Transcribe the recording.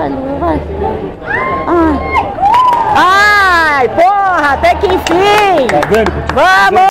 falhou, vai. Ai. Ai, porra, até que enfim. Tá vendo? Vamos!